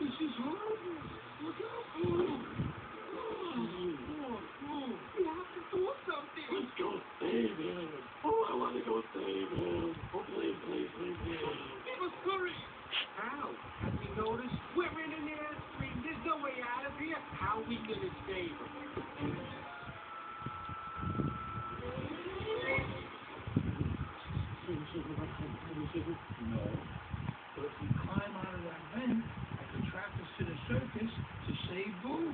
This is horrible. We have to do something. Let's go. Oh, I want to go please, please, please. How? Have we noticed? No way out of here. How are we going to save? No. But if we climb out of that vent, I could track us to the surface to save Boo.